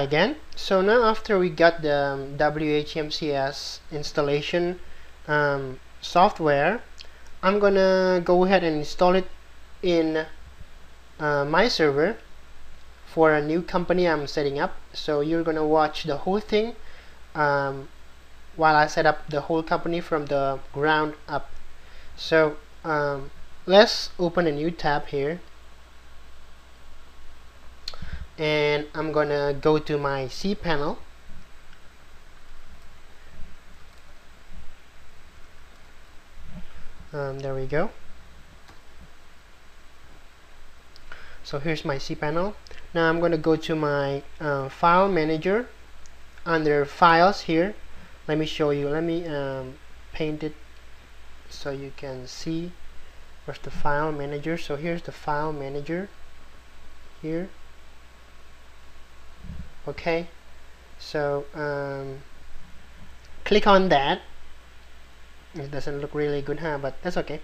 Again. So now after we got the um, WHMCS installation um, software, I'm gonna go ahead and install it in uh, my server for a new company I'm setting up. So you're gonna watch the whole thing um, while I set up the whole company from the ground up. So um, let's open a new tab here and I'm gonna go to my cPanel um, there we go. So here's my cPanel now I'm gonna go to my uh, file manager under files here. Let me show you let me um, paint it so you can see where's the file manager. So here's the file manager here okay? So um, click on that. It doesn't look really good huh? But that's okay.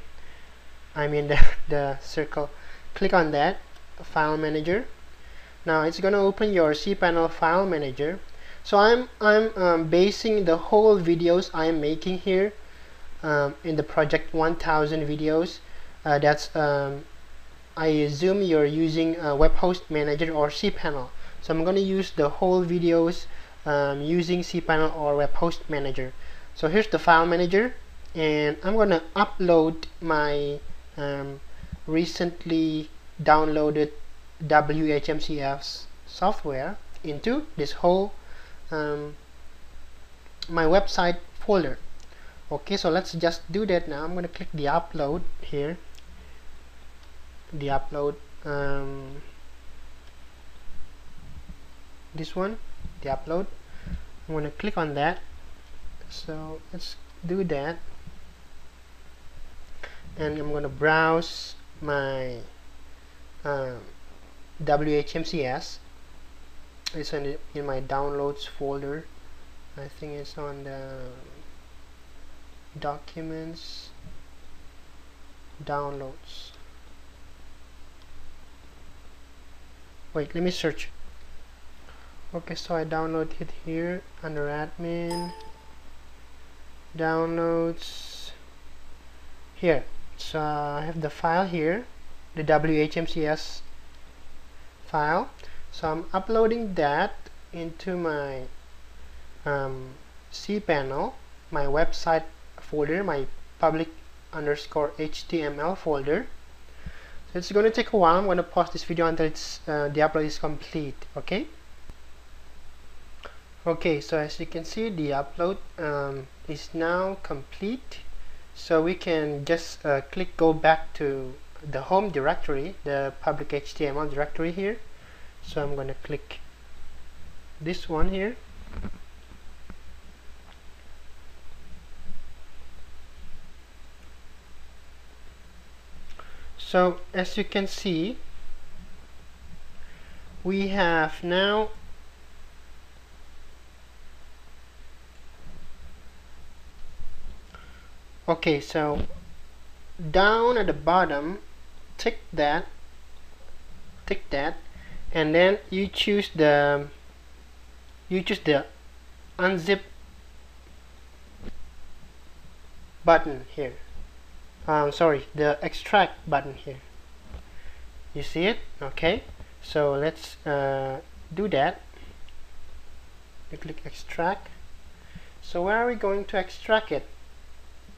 I mean the, the circle. Click on that file manager. Now it's gonna open your cPanel file manager. So I'm I'm um, basing the whole videos I'm making here um, in the project 1000 videos. Uh, that's um, I assume you're using a web host manager or cPanel so I'm going to use the whole videos um, using cPanel or Web Host Manager. So here's the file manager and I'm going to upload my um, recently downloaded WHMCS software into this whole um, my website folder. Okay so let's just do that now. I'm going to click the upload here. The upload um, this one the upload. I'm to click on that. So let's do that. And I'm going to browse my um, WHMCS it's in, in my downloads folder. I think it's on the documents downloads. Wait let me search okay so I download it here under admin. Downloads. Here. So I have the file here the WHMCS file. So I'm uploading that into my um, cPanel my website folder my public underscore HTML folder. So it's going to take a while. I'm going to pause this video until it's uh, the upload is complete okay okay so as you can see the upload um, is now complete. So we can just uh, click go back to the home directory the public HTML directory here. So I'm to click this one here. So as you can see we have now okay so down at the bottom tick that tick that and then you choose the you choose the unzip button here. Um, sorry the extract button here. You see it? Okay. So let's uh, do that. You click extract. So where are we going to extract it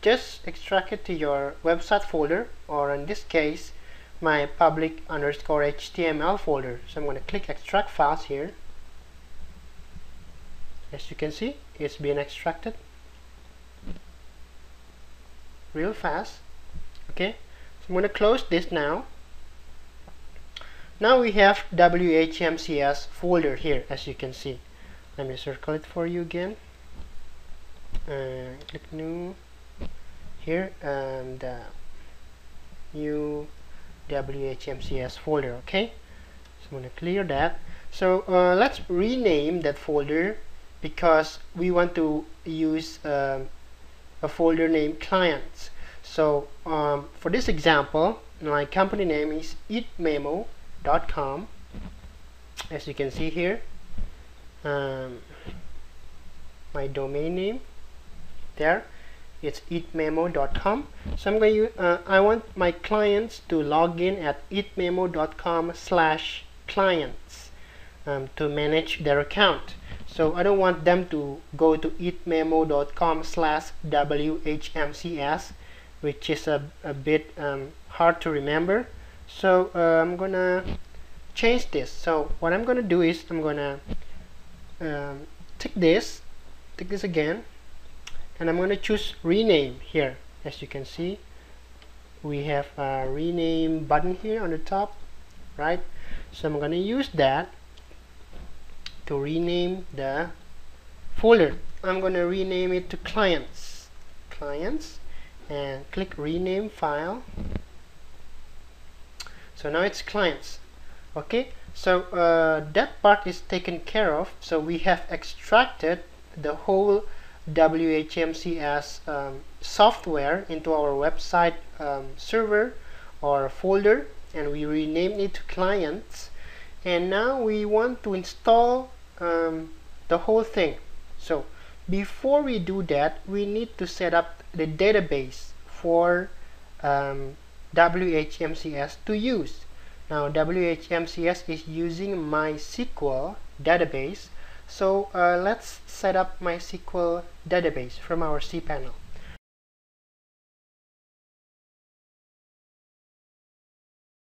just extract it to your website folder or in this case my public underscore HTML folder. So I'm going to click extract files here. As you can see it's being extracted real fast okay? So I'm going to close this now. Now we have WHMCS folder here as you can see. Let me circle it for you again. Uh, click new here and uh, new WHMCS folder okay? So I'm to clear that. So uh, let's rename that folder because we want to use uh, a folder named clients. So um, for this example my company name is eatmemo.com as you can see here. Um, my domain name there it's eatmemo.com so I'm going to uh, I want my clients to log in at eatmemo.com slash clients um, to manage their account. So I don't want them to go to eatmemo.com slash WHMCS which is a, a bit um, hard to remember. So uh, I'm gonna change this. So what I'm gonna do is I'm gonna um, take this take this again and I'm going to choose rename here. As you can see we have a rename button here on the top right? So I'm going to use that to rename the folder. I'm going to rename it to clients. Clients and click rename file. So now it's clients. Okay so uh, that part is taken care of. So we have extracted the whole WHMCS um, software into our website um, server or folder and we renamed it to clients. And now we want to install um, the whole thing. So before we do that we need to set up the database for um, WHMCS to use. Now WHMCS is using MySQL database so uh, let's set up MySQL database from our cPanel.